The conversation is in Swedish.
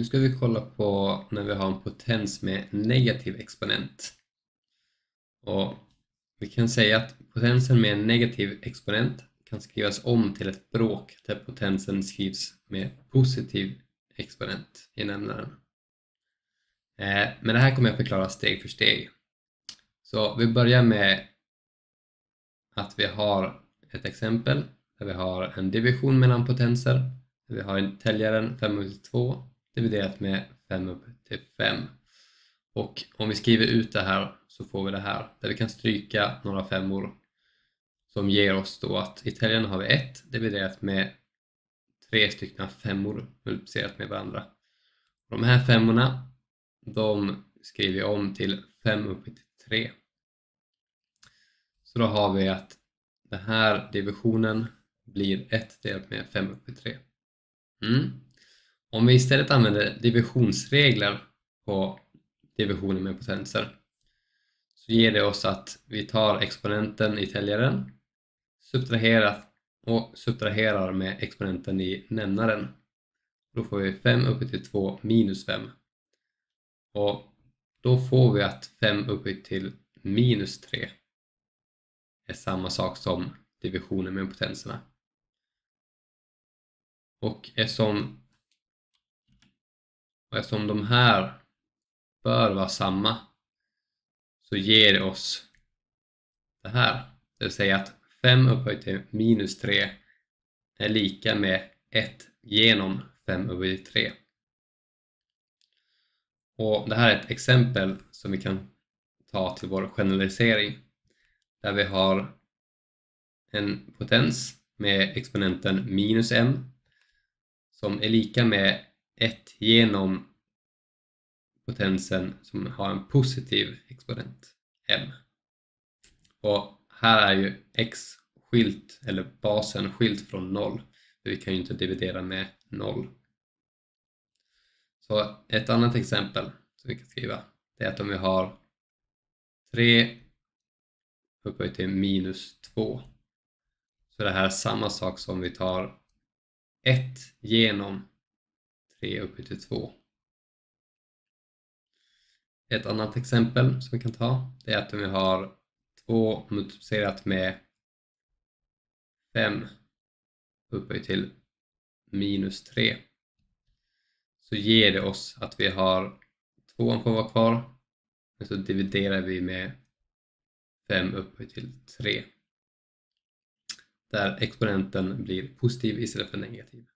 Nu ska vi kolla på när vi har en potens med negativ exponent. Och vi kan säga att potensen med en negativ exponent kan skrivas om till ett bråk där potensen skrivs med positiv exponent i nämnaren. Eh, men det här kommer jag förklara steg för steg. Så vi börjar med att vi har ett exempel där vi har en division mellan potenser. Där vi har täljaren 5 till 2 dividerat med 5 upp till 5. Och om vi skriver ut det här så får vi det här där vi kan stryka några femmor som ger oss då att i täljarna har vi 1 dividerat med tre stycken femmor multiplicerat med varandra. De här femmorna de skriver jag om till 5 upp till 3. Så då har vi att den här divisionen blir 1 delat med 5 upp till 3. Mm. Om vi istället använder divisionsregler på divisionen med potenser så ger det oss att vi tar exponenten i täljaren subtraherar och subtraherar med exponenten i nämnaren. Då får vi 5 upphöjt till 2 minus 5. Och då får vi att 5 upphöjt till minus 3 är samma sak som divisionen med potenserna. Och eftersom, och eftersom de här bör vara samma så ger det oss det här. Det vill säga att 5 upphöjt till minus 3 är lika med 1 genom 5 upphöjt till 3. Och det här är ett exempel som vi kan ta till vår generalisering där vi har en potens med exponenten minus m som är lika med ett genom potensen som har en positiv exponent m. Och här är ju x skilt, eller basen skilt från 0. Vi kan ju inte dividera med 0. Så ett annat exempel som vi kan skriva det är att om vi har 3 upphöjt till minus 2 så är det här samma sak som vi tar 1 genom 3 upphöjt till 2. Ett annat exempel som vi kan ta det är att om vi har 2 multiplicerat med 5 upphöjt till minus 3 så ger det oss att vi har 2 får vara kvar men så dividerar vi med 5 upphöjt till 3 där exponenten blir positiv istället för negativ.